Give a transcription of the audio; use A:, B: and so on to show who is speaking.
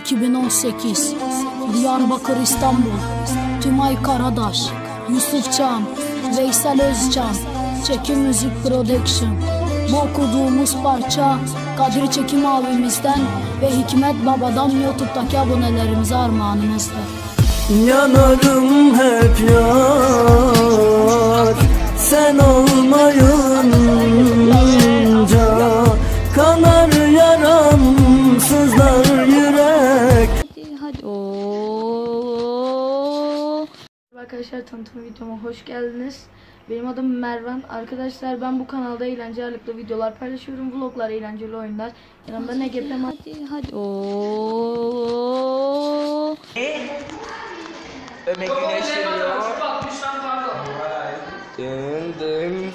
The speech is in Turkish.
A: 2018 Diyarbakır İstanbul. Tümay Karadaş Yusuf Çam Veysel Özcan. Çekim Müzik Production. Bu okuduğumuz parça Kadir Çekim abimizden ve Hikmet Baba'dan YouTube'daki abonelerimize armağanımızdır.
B: Yanarım hep yar. Sen olmayınca
C: Hadi o. Arkadaşlar tanıtım videoma hoş geldiniz. Benim adım Mervan. Arkadaşlar ben bu kanalda eğlence ağırlıklı videolar paylaşıyorum. Vloglar, eğlenceli oyunlar. Yanımda ne getirdim? Hadi hadi. Oo.
D: E? Ömek güneş geliyor. Dın dın.